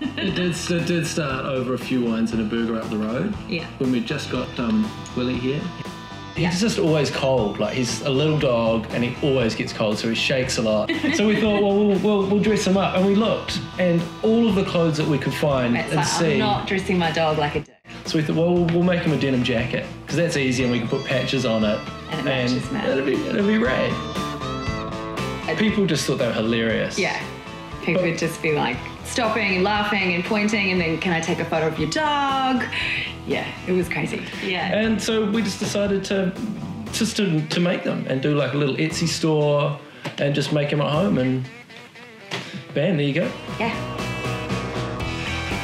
it did. It did start over a few wines and a burger up the road. Yeah. When we just got um, Willie here. Yeah. He's just always cold. Like he's a little dog, and he always gets cold, so he shakes a lot. so we thought, well, we'll, we'll, we'll dress him up, and we looked, and all of the clothes that we could find It's and like, see. I'm not dressing my dog like a dick. So we thought, well, we'll- we'll make him a denim jacket because that's easy, and we can put patches on it, And it matches, man. it'll be it'll be great. People just thought they were hilarious. Yeah. People would just be like stopping and laughing and pointing, and then, can I take a photo of your dog? Yeah, it was crazy. Yeah. And so we just decided to just to, to make them and do like a little Etsy store and just make them at home and bam, there you go. Yeah.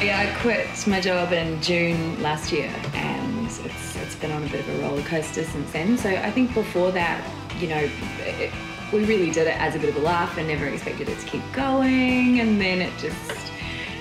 Yeah, I quit my job in June last year, and it's it's been on a bit of a roller coaster since then. So I think before that, you know, it, we really did it as a bit of a laugh and never expected it to keep going, and then it just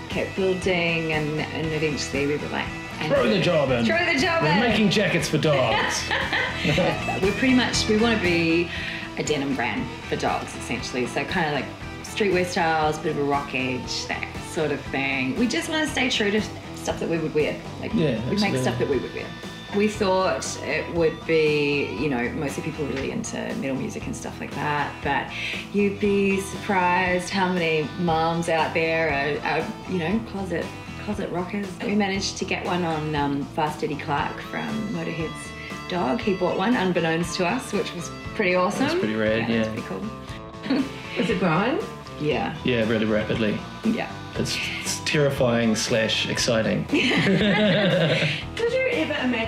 kept building, and and eventually we were like, Throw the job in. Throw the job We're in. making jackets for dogs. we're pretty much we want to be a denim brand for dogs essentially so kind of like streetwear styles bit of a rock edge that sort of thing we just want to stay true to stuff that we would wear like Yeah, we make stuff that we would wear we thought it would be you know mostly people really into metal music and stuff like that but you'd be surprised how many moms out there are, are you know closet closet rockers we managed to get one on um, fast eddie clarke from motorhead's dog he bought one unbeknownst to us which was pretty awesome It's pretty rad, yeah, yeah. that's pretty cool Is it growing? yeah yeah, really rapidly. yeah It's, it's terrifying slash exciting.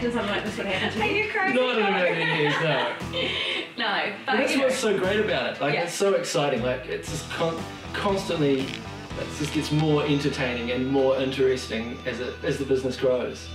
Did you ever imagine something like this would happen to you? you crazy Not in a million years, no. no but That's you know, what's so great about it. Like Yeah. it's so exciting. Like it's just con- constantly, it just gets more entertaining and more interesting as it as the business grows.